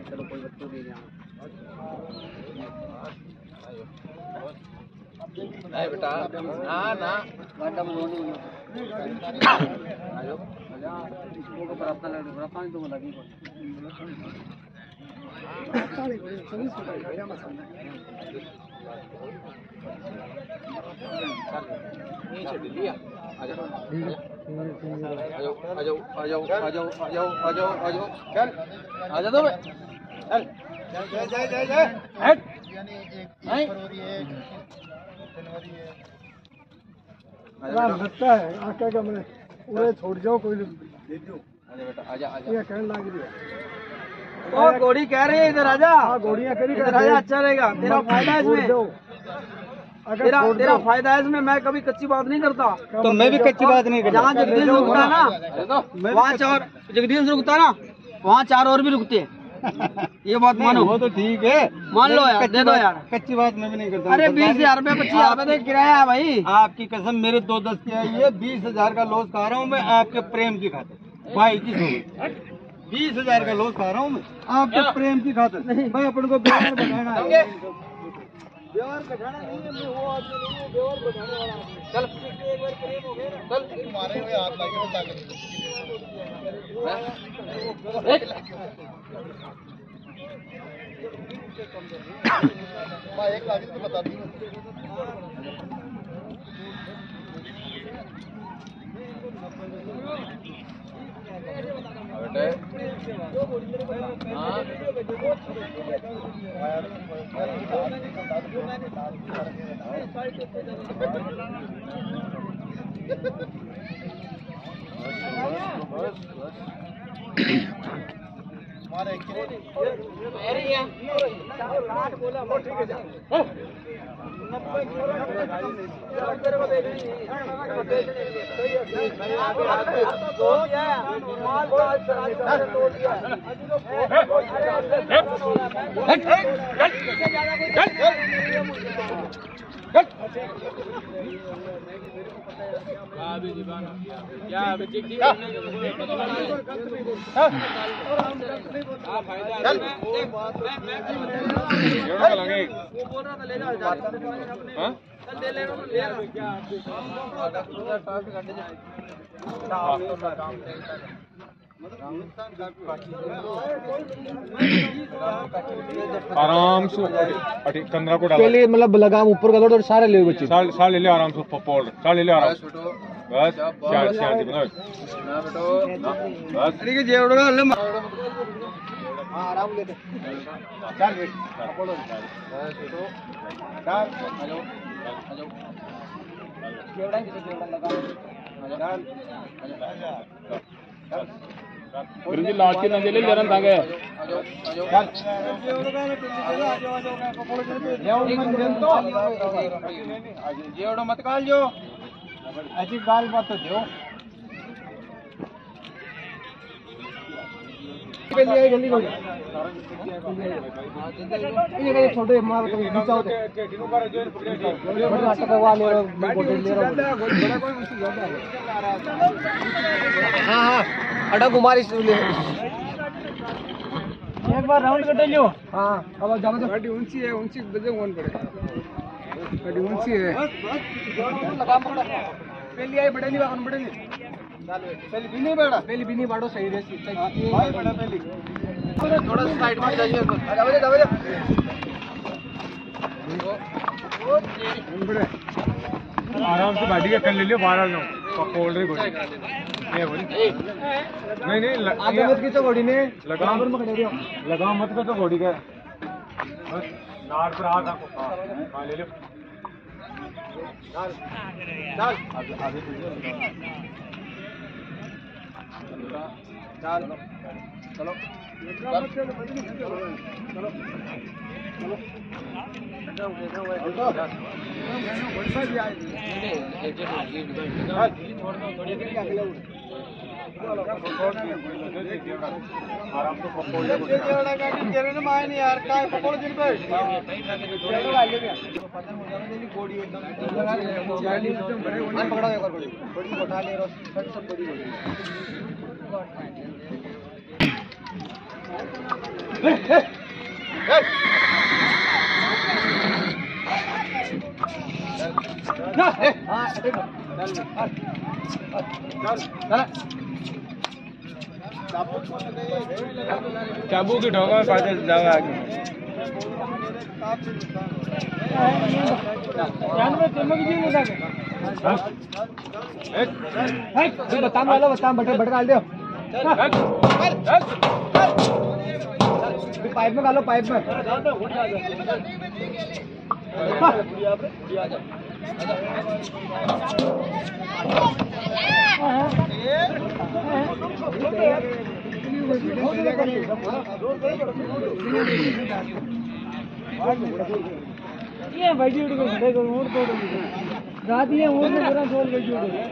ਚਲੋ ਕੋਈ ਬੱਤੂ ਦੇ ਲਿਆ ਆਏ ਬੇਟਾ ਨਾ ਨਾ ਕਾਟਾ ਮਲੋਨੀ ਆਇਓ ਅਜਾ ਉਹ ਕੋ ਪ੍ਰਾਪਤ ਲੈਣ ਪ੍ਰਾਪਤ ਤੋਂ ਲੱਗੀ ਕੋਈ आका का उरे छोड़ जाओ कोई आजा बेटा आजा आजा। ये कहने लग रही है। ओ घोड़ी कह रही है इधर आजा हाँ घोड़ियाँ करी इधर आजा अच्छा रहेगा। तेरा फ़ायदा इसमें। तेरा तेरा फ़ायदा है इसमें मैं कभी कच्ची बात नहीं करता। तो मैं भी कच्ची बात नहीं करता। जहाँ जगदीश रुकता ना वहाँ चार जगदीश रुकता ना वहाँ चार और भी रुकते हैं। ये बात मानो। वो तो ठीक है। मान लो यार दे दो यार। कच्ची बात मैं भी नहीं करता। अरे बीस हज़ार रुपये पच्चीस हज़ार रुपये तो किराया है भाई। आपकी कसम मेरे दो दस है बीस हज़ार का लॉस खा रहा हूँ मैं आपके प्रेम की खातिर। भाई की बीस हज़ार का लॉस खा रहा हूँ मैं। आपके प्रेम की खातिर भाई अपन को बिहार बताना है। ब्यावर कटाना नहीं है मैं वो आदमी नहीं हूँ कटाने वाला चल। एक बार प्रेम हो गया ना चल तुम्हारे हुए हाथ लगे एक लाख तो बता दी हाँ। वो बोल रहा था ले जाओ चल दे लेना तो ले आराम से अटी कंदरा को डाल। पहले मतलब लगाम ऊपर का लो और सारे ले बच्चे। साल साल ले ले आराम से पोल। साल ले ले आराम से। बेटो बस शांति शांति बनो ना बेटो बस अरे के जेवड़ो हल्ले आराम लेते चल बेट पकड़ो बस बेटो चल आ जाओ आ जाओ जेवड़ा किसे जेवड़ा लगा आ जाओ आ जाओ गुरुजी लास्ट के नजर ले जरन तांगे आ जाओ आ जाओ जेवड़ो मत काल गाल बात तो दो ये छोटे मार तो बचाओ तो बड़ा नाटक वाले गोटे ले रहा हाँ हाँ अड़ा कुमारी एक बार राउंड कटे लियो हाँ अब तो ऊँची है ऊँची बजे कौन पड़े गाड़ी ऊँची है लगा पकड़ा पहली आई बड़े नहीं बाकन बड़े नहीं पहली भी नहीं बड़ा पहली भी नहीं बाड़ो सही रहती सही बड़ा पहली थोड़ा सा साइड में जाइए जाओ जाओ जाओ आराम से बैठी के कर ले लियो बाहर जाओ पोल रही गोली ये बोली नहीं नहीं आगे मत खींचो घोड़ी ने लगाम बराबर में खड़े रहो लगाओ मत तो घोड़ी का बस नाड़ पर हाथ रखो हाँ, ले लो। चल आगे आगे पीछे लगाओ। चाल। चलो। आराम पकड़ ले मायने यार काय पकोड दिन पे पकड़ा एक और बड़ी बड़ी उठा ले रो सब सब बड़ी बड़ी चाबू की ढोका में पाते जाओ आगे। बताम वाला बताम बटर बटर डाल दो पाइप में डालो पाइप में ये बैठी उठ गई खड़े करो और तोड़ रात ये और में पूरा सोल बैठी उठ गई